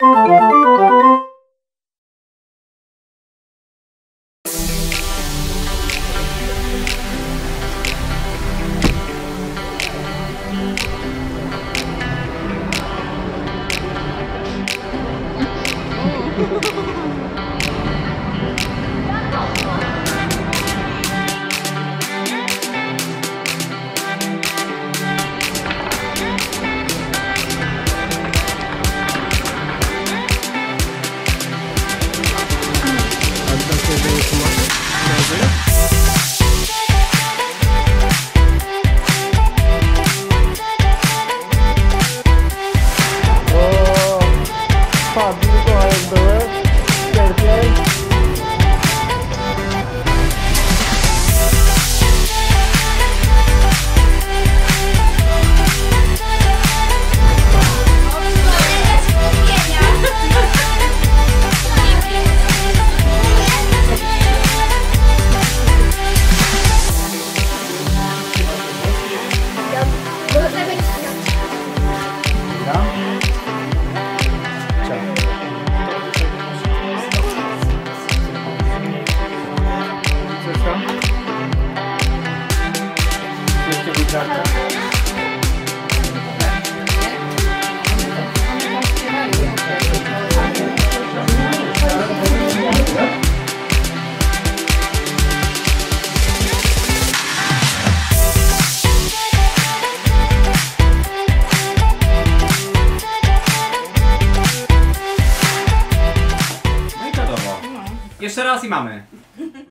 Música No. Jeszcze raz i mamy.